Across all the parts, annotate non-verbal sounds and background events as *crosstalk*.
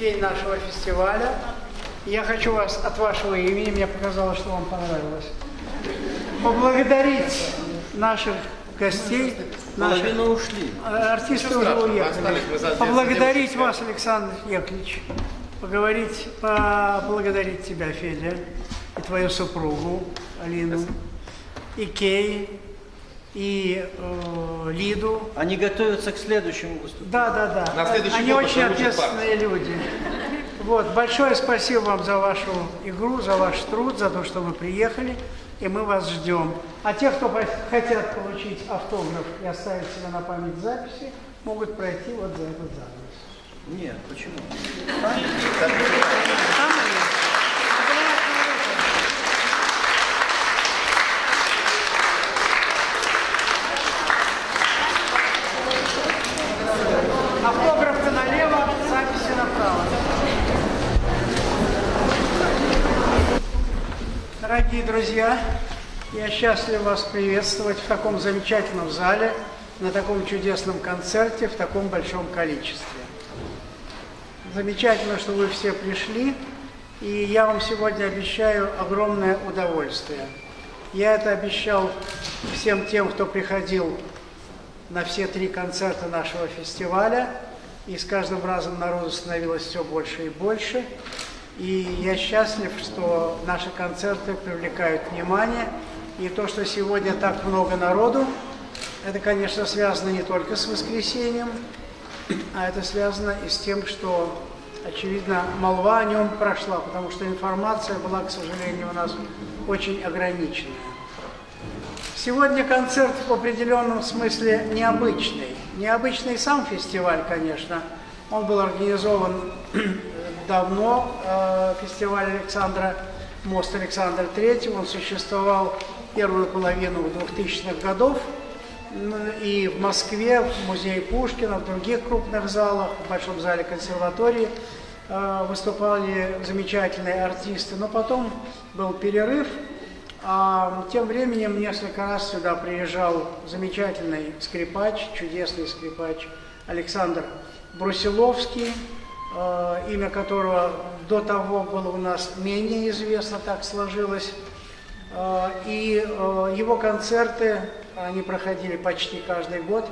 День нашего фестиваля. Я хочу вас от вашего имени, мне показалось, что вам понравилось, поблагодарить наших гостей. Половина ушли. э, артисты уже уехали. Поблагодарить вас, Александр Яковлевич. Поговорить, поблагодарить тебя, Федя, и твою супругу Алину, и Кей, и э, Лиду, Они готовятся к следующему выступлению. да, да, да. На следующий Они год очень ответственные люди. Вот, большое спасибо вам за вашу игру, за ваш труд, за то, что вы приехали, и мы вас ждем. А те, кто хо- хотят получить автограф и оставить себя на память записи, могут пройти вот за этот занавес. Нет, почему? Там друзья, я счастлив вас приветствовать в таком замечательном зале, на таком чудесном концерте, в таком большом количестве. Замечательно, что вы все пришли, и я вам сегодня обещаю огромное удовольствие. Я это обещал всем тем, кто приходил на все три концерта нашего фестиваля, и с каждым разом народу становилось все больше и больше. И я счастлив, что наши концерты привлекают внимание, и то, что сегодня так много народу, это, конечно, связано не только с воскресением, а это связано и с тем, что, очевидно, молва о нем прошла, потому что информация была, к сожалению, у нас очень ограниченная. Сегодня концерт в определенном смысле необычный. Необычный сам фестиваль, конечно. Он был организован давно, э, фестиваль Александра, мост Александра III. Он существовал первую половину 2000-х годов. Ну, И в Москве, в музее Пушкина, в других крупных залах, в Большом зале консерватории э, выступали замечательные артисты. Но потом был перерыв, а тем временем несколько раз сюда приезжал замечательный скрипач, чудесный скрипач Александр Брусиловский, имя которого до того было у нас менее известно, так сложилось. Э, И э, его концерты, они проходили почти каждый год,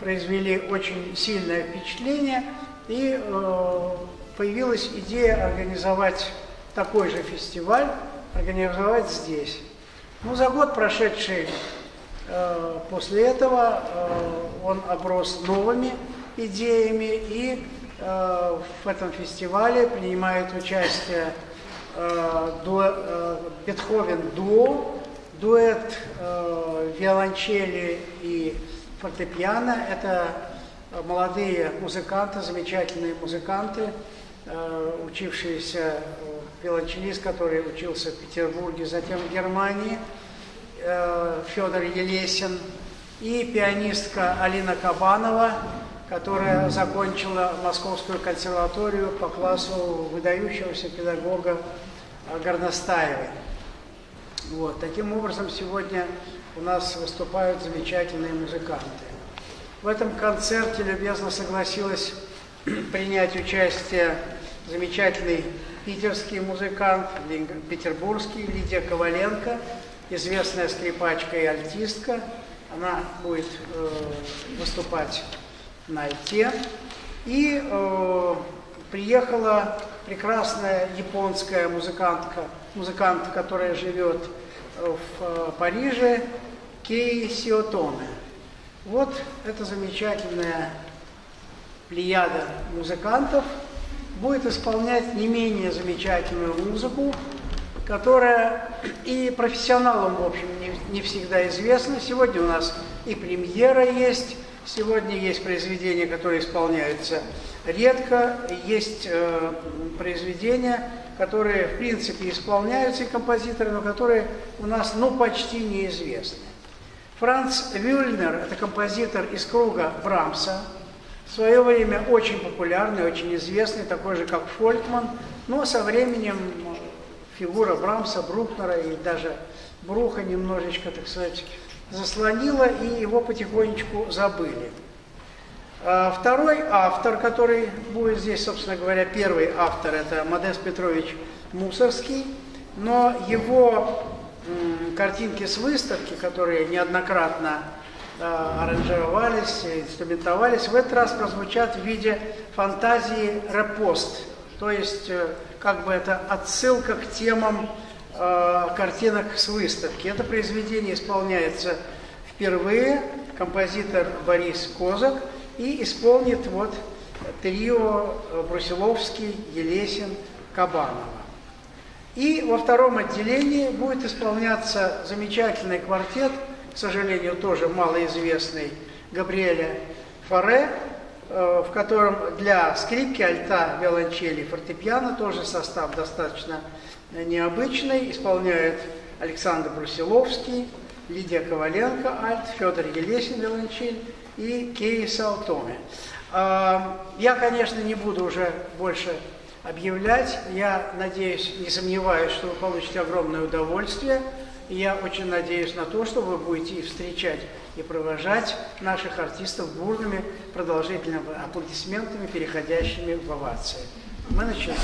произвели очень сильное впечатление, и э, появилась идея организовать такой же фестиваль, организовать здесь. Ну, за год прошедший э, после этого э, он оброс новыми идеями, и э, в этом фестивале принимает участие э, э, Бетховен дуо, дуэт э, виолончели и фортепиано. Это э, молодые музыканты, замечательные музыканты, э, учившиеся, э, виолончелист, который учился в Петербурге, затем в Германии, э, Федор Елесин, и пианистка Алина Кабанова, которая закончила Московскую консерваторию по классу выдающегося педагога Горностаевой. Вот. Таким образом, сегодня у нас выступают замечательные музыканты. В этом концерте любезно согласилась *clears throat* принять участие замечательный питерский музыкант, петербургский, Лидия Коваленко, известная скрипачка и альтистка. Она будет э, выступать на альте. И э, приехала прекрасная японская музыкантка, музыкант, которая живет э, в э, Париже, Кей Сиотоне. Вот эта замечательная плеяда музыкантов будет исполнять не менее замечательную музыку, которая и профессионалам, в общем, не, не всегда известна. Сегодня у нас и премьера есть, сегодня есть произведения, которые исполняются редко, есть э, произведения, которые, в принципе, исполняются и композиторы, но которые у нас, ну, почти неизвестны. Франц Вюльнер – это композитор из круга Брамса, в свое время очень популярный, очень известный, такой же, как Фолькман, но со временем фигура Брамса, Брукнера и даже Бруха немножечко, так сказать, заслонила, и его потихонечку забыли. А Второй автор, который будет здесь, собственно говоря, первый автор, это Модест Петрович Мусорский, но его картинки с выставки, которые неоднократно э, аранжировались, инструментовались, в этот раз прозвучат в виде фантазии репост, то есть э, как бы это отсылка к темам э, картинок с выставки. Это произведение исполняется впервые, композитор Борис Козак, и исполнит вот трио э, Брусиловский, Елесин, Кабанова. И во втором отделении будет исполняться замечательный квартет, к сожалению, тоже малоизвестный, Габриэля Фаре, э, в котором для скрипки, альта, виолончели, фортепиано тоже состав достаточно необычный. Исполняет Александр Брусиловский, Лидия Коваленко, альт, Федор Елесин, виолончель и Кей Салтоме. А, Я, конечно, не буду уже больше объявлять. Я надеюсь, не сомневаюсь, что вы получите огромное удовольствие. Я очень надеюсь на то, что вы будете и встречать, и провожать наших артистов бурными, продолжительными аплодисментами, переходящими в овации. Мы начинаем.